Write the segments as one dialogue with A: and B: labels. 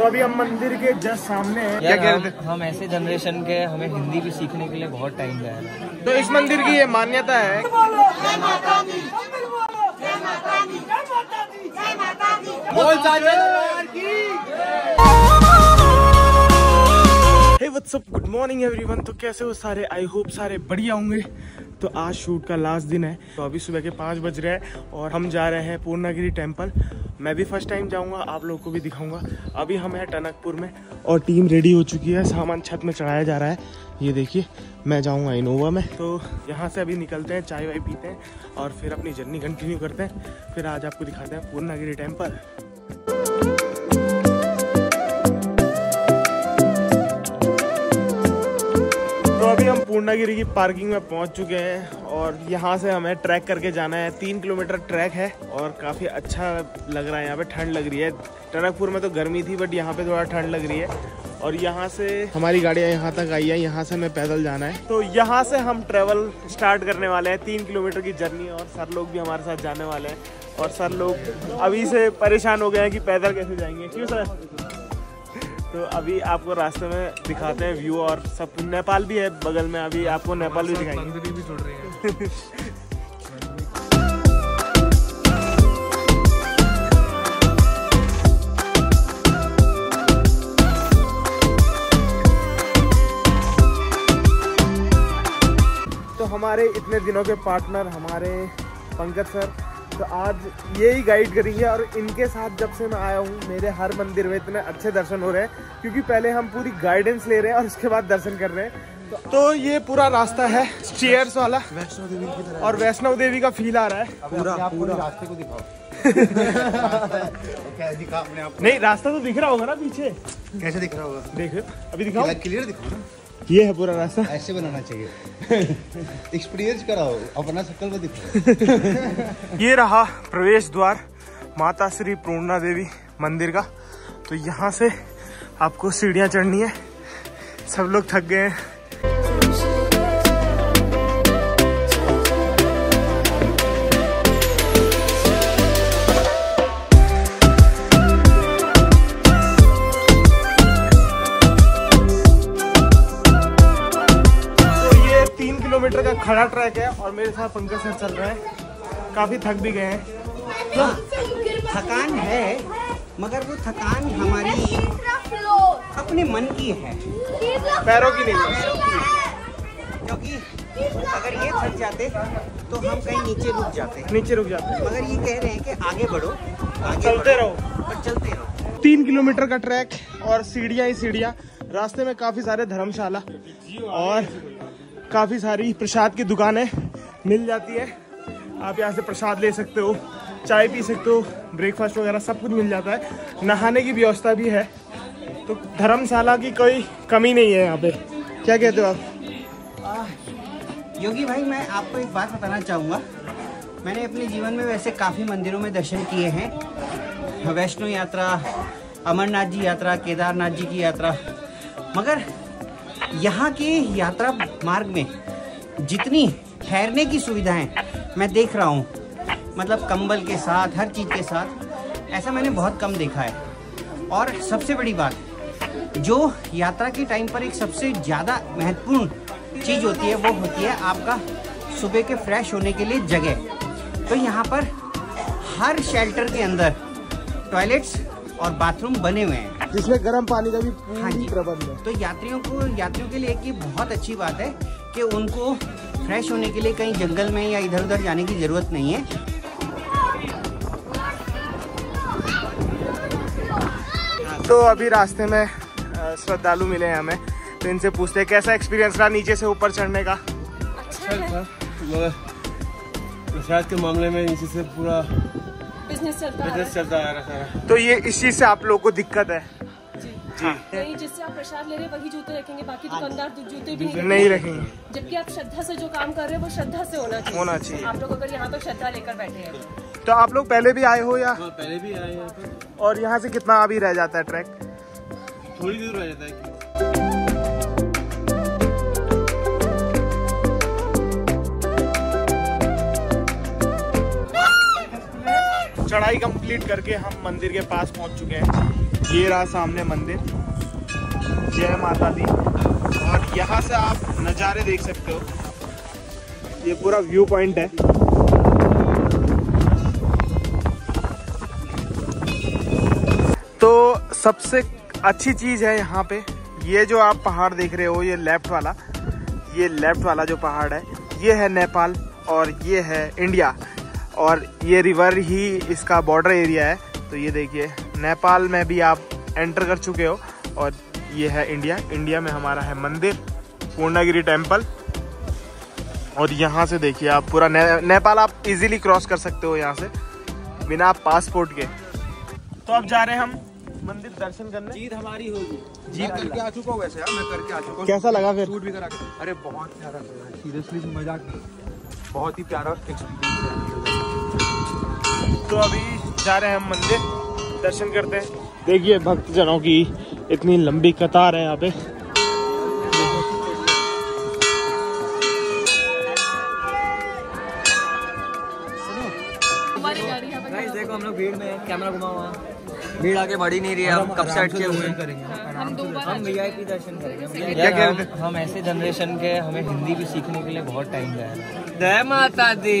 A: तो अभी हम मंदिर के जस्ट सामने हैं। क्या कह
B: हम,
A: रहे थे?
B: हम ऐसे जनरेशन के हमें हिंदी भी सीखने के लिए बहुत टाइम गया
A: तो इस मंदिर की ये मान्यता है। बोल की व्हाट्स गुड मॉर्निंग एवरीवन तो कैसे हो सारे? आई होप सारे बढ़िया होंगे। तो आज शूट का लास्ट दिन है। तो अभी सुबह के पाँच बज रहे हैं और हम जा रहे हैं पूर्णागिरी टेंपल मैं भी फ़र्स्ट टाइम जाऊँगा, आप लोगों को भी दिखाऊँगा। अभी हम हैं टनकपुर में और टीम रेडी हो चुकी है। सामान छत में चढ़ाया जा रहा है। ये देखिए, मैं जाऊँगा इनोवा में। तो यहाँ से अभी निकलते हैं, चाय वाय पीते हैं और फिर अपनी जर्नी कंटिन्यू करते हैं। फिर आज आपको दिखाते हैं पूर्णागिरी टेंपल पूर्णागिरी की पार्किंग में पहुँच चुके हैं और यहाँ से हमें ट्रैक करके जाना है। तीन किलोमीटर ट्रैक है और काफ़ी अच्छा लग रहा है यहाँ पे ठंड लग रही है। टनकपुर में तो गर्मी थी बट यहाँ पे थोड़ा ठंड लग रही है। और यहाँ से हमारी गाड़ियाँ यहाँ तक आई है यहाँ से हमें पैदल जाना है। तो यहाँ से हम ट्रेवल स्टार्ट करने वाले हैं। तीन किलोमीटर की जर्नी और सर लोग भी हमारे साथ जाने वाले हैं। और सर लोग अभी से परेशान हो गए हैं कि पैदल कैसे जाएँगे। क्यों सर? तो अभी आपको रास्ते में दिखाते हैं व्यू और सब नेपाल भी है बगल में अभी आपको नेपाल भी दिखाएँगे।
C: भी छोड़ रहे हैं।
A: तो हमारे इतने दिनों के पार्टनर हमारे पंकज सर तो आज ये ही गाइड करेंगे और इनके साथ जब से मैं आया हूँ मेरे हर मंदिर में इतने अच्छे दर्शन हो रहे हैं क्योंकि पहले हम पूरी गाइडेंस ले रहे हैं और उसके बाद दर्शन कर रहे हैं। तो, तो ये पूरा रास्ता है स्टेयर्स वाला वैष्णो देवी की तरह। और वैष्णो देवी का फील आ रहा है।
C: पूरा पूरा रास्ते को दिखाओ। दिखा अपने आप
A: नहीं रास्ता तो दिख रहा होगा ना पीछे।
C: कैसे दिख रहा होगा?
A: देख अभी दिखाओ।
C: क्लियर दिखाओ ना।
A: ये है पूरा रास्ता।
C: ऐसे बनाना चाहिए। एक्सपीरियंस कराओ अपना शक्ल में दिखाओ
A: ये रहा प्रवेश द्वार माता श्री पूर्णा देवी मंदिर का। तो यहाँ से आपको सीढ़ियाँ चढ़नी है। सब लोग थक गए हैं। किलोमीटर का खड़ा ट्रैक है और मेरे साथ पंकज सर चल रहे हैं। काफ़ी थक भी गए हैं।
D: तो थकान है मगर वो थकान हमारी अपने मन की है।
A: पैरों की नहीं।
D: क्योंकि अगर ये थक जाते तो हम कहीं नीचे रुक जाते।
A: नीचे रुक जाते।
D: मगर ये कह रहे हैं कि आगे बढ़ो आगे
A: चलते रहो।
D: और चलते रहो।
A: तीन किलोमीटर का ट्रैक और सीढ़ियाँ ही सीढ़ियाँ। रास्ते में काफ़ी सारे धर्मशाला और काफ़ी सारी प्रसाद की दुकानें मिल जाती है। आप यहाँ से प्रसाद ले सकते हो, चाय पी सकते हो ब्रेकफास्ट वगैरह सब कुछ मिल जाता है। नहाने की व्यवस्था भी है। तो धर्मशाला की कोई कमी नहीं है यहाँ पे। क्या कहते हो आप?
D: योगी भाई, मैं आपको एक बात बताना चाहूँगा। मैंने अपने जीवन में वैसे काफ़ी मंदिरों में दर्शन किए हैं। वैष्णो यात्रा, अमरनाथ जी यात्रा, केदारनाथ जी की यात्रा। मगर यहाँ के यात्रा मार्ग में जितनी ठहरने की सुविधाएँ मैं देख रहा हूँ मतलब कंबल के साथ, हर चीज़ के साथ, ऐसा मैंने बहुत कम देखा है। और सबसे बड़ी बात, जो यात्रा के टाइम पर एक सबसे ज़्यादा महत्वपूर्ण चीज़ होती है, वो होती है आपका सुबह के फ्रेश होने के लिए जगह। तो यहाँ पर हर शेल्टर के अंदर टॉयलेट्स और बाथरूम बने हुए हैं।
A: जिसमें गर्म पानी का भी
D: हाँ
A: पूरी
D: जी।
A: प्रबंध है।
D: तो यात्रियों को यात्रियों के लिए एक बहुत अच्छी बात है कि उनको फ्रेश होने के लिए कहीं जंगल में या इधर उधर जाने की ज़रूरत नहीं है।
A: तो अभी रास्ते में श्रद्धालु मिले हैं हमें तो इनसे पूछते हैं कैसा एक्सपीरियंस रहा नीचे से ऊपर चढ़ने का?
E: अच्छा मगर प्रसाद के मामले में नीचे से पूरा
F: बिज़नेस चलता
E: बिज़नेस चलता आ रहा सारा
A: तो ये इस चीज़ से आप लोगों को दिक्कत है?
F: नहीं जिससे आप प्रसाद ले रहे हैं वही जूते रखेंगे बाकी दुकानदार जूते भी नहीं
A: नहीं
F: रखेंगे। जबकि आप श्रद्धा से जो काम कर रहे हैं वो श्रद्धा से होना चाहिए।
A: होना चाहिए।
F: आप लोग अगर यहाँ पर श्रद्धा लेकर बैठे हैं।
A: तो आप लोग पहले भी आए हो या?
E: हाँ पहले भी आए
A: और यहाँ से कितना अभी रह जाता है ट्रैक?
E: थोड़ी दूर रह जाता है
A: चढ़ाई कंप्लीट करके हम मंदिर के पास पहुँच चुके हैं। ये रहा सामने मंदिर। जय माता दी। और यहाँ से आप नज़ारे देख सकते हो। ये पूरा व्यू पॉइंट है। तो सबसे अच्छी चीज़ है यहाँ पे, ये जो आप पहाड़ देख रहे हो, ये लेफ़्ट वाला, ये लेफ़्ट वाला जो पहाड़ है, ये है नेपाल और ये है इंडिया। और ये रिवर ही इसका बॉर्डर एरिया है। तो ये देखिए नेपाल में भी आप एंटर कर चुके हो और ये है इंडिया इंडिया में हमारा है मंदिर पूर्णागिरी टेंपल और यहाँ से देखिए आप पूरा ने, नेपाल आप इजीली क्रॉस कर सकते हो यहाँ से बिना पासपोर्ट के। तो अब जा रहे हैं हम मंदिर दर्शन करने।
B: जीत हमारी होगी।
A: जीत
G: करके आ चुका हूँ वैसे यार मैं करके आ चुका
A: कैसा लगा फिर?
G: शूट भी करा के। अरे बहुत प्यारा सीरियसली मज़ाक। नहीं बहुत ही प्यारा एक्सपीरियंस
A: तो अभी जा रहे हैं हम मंदिर दर्शन करते हैं। देखिए भक्तजनों की इतनी लंबी कतार है यहाँ पे।
F: हमारी गाड़ी यहाँ पे
B: गाइस देखो हम लोग भीड़ में कैमरा घुमा हुआ भीड़ आगे बढ़ी नहीं रही है हम कब से अटके हुए हैं
F: हम दो
B: हम वीआईपी दर्शन करेंगे। हम ऐसे जनरेशन के हमें हिंदी भी सीखने के लिए बहुत टाइम गया जय माता दी।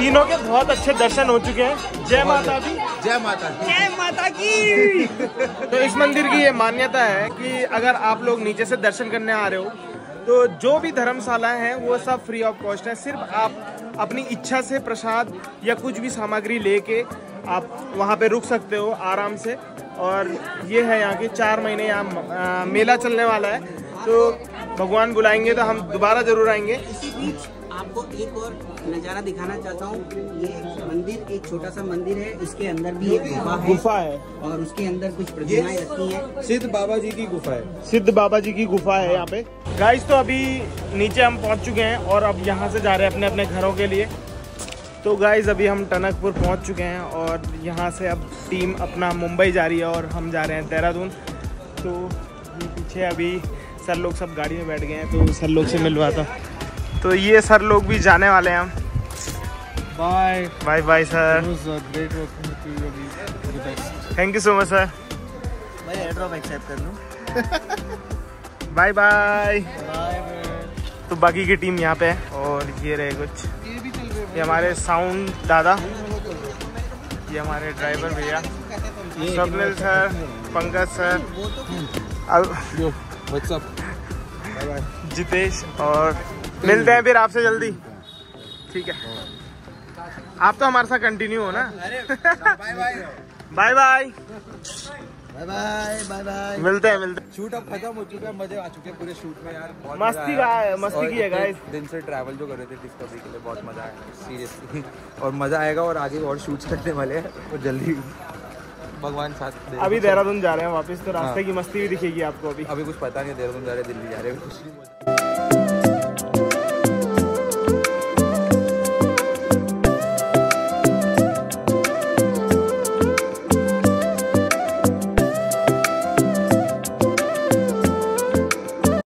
A: तीनों के बहुत अच्छे दर्शन हो चुके हैं। जय माता दी।
C: जय माता जय माता की
A: तो इस मंदिर की ये मान्यता है कि अगर आप लोग नीचे से दर्शन करने आ रहे हो तो जो भी धर्मशालाएँ हैं वो सब फ्री ऑफ़ कॉस्ट है। सिर्फ़ आप अपनी इच्छा से प्रसाद या कुछ भी सामग्री लेके आप वहाँ पे रुक सकते हो आराम से। और ये है यहाँ के चार महीने यहाँ मेला चलने वाला है। तो भगवान बुलाएँगे तो हम दोबारा ज़रूर आएँगे।
D: इसी बीच आपको एक और नज़ारा दिखाना चाहता हूँ। ये मंदिर एक छोटा सा मंदिर है। इसके अंदर भी एक गुफा है।
A: गुफा है।
D: और उसके अंदर कुछ प्रतिमाएँ रखी हैं।
C: सिद्ध बाबा जी की गुफा है।
A: सिद्ध बाबा जी की गुफा है यहाँ पे। गाइस तो अभी नीचे हम पहुँच चुके हैं और अब यहाँ से जा रहे हैं अपने अपने घरों के लिए। तो गाइज़ अभी हम टनकपुर पहुँच चुके हैं और यहाँ से अब टीम अपना मुंबई जा रही है और हम जा रहे हैं देहरादून। तो पीछे अभी सर लोग सब गाड़ी में बैठ गए हैं तो सर लोग से मिलवाता। तो ये सर लोग भी जाने वाले हैं हम।
C: Bye
A: bye bye sir thank you so much sir
B: भाई एड्रॉप एक्सेप्ट कर लूँ।
A: बाय बाय तो बाकी की टीम यहाँ पे है और ये रहे कुछ। ये हमारे साउंड दादा। ये हमारे ड्राइवर भैया। स्वप्निल सर पंकज सर अब जितेश और मिलते हैं फिर आपसे जल्दी। ठीक है। आप तो हमारे साथ कंटिन्यू हो ना? Bye bye
C: bye bye bye bye
A: मिलते हैं मिलते हैं।
G: शूट अब खत्म हो चुका है मज़े आ चुके हैं पूरे शूट में यार बहुत
A: मस्ती। का- मस्ती की है, guys।
G: दिन से ट्रैवल जो कर रहे थे डिस्कवरी के लिए बहुत मज़ा आया सीरियसली और मज़ा आएगा और आगे और शूट्स करने वाले हैं और जल्दी। भगवान साथ दे।
A: अभी देहरादून जा रहे हैं वापस तो रास्ते
G: हाँ।
A: की मस्ती भी दिखेगी आपको अभी।
G: अभी कुछ पता नहीं देहरादून जा रहे हैं दिल्ली जा रहे हैं कुछ नहीं।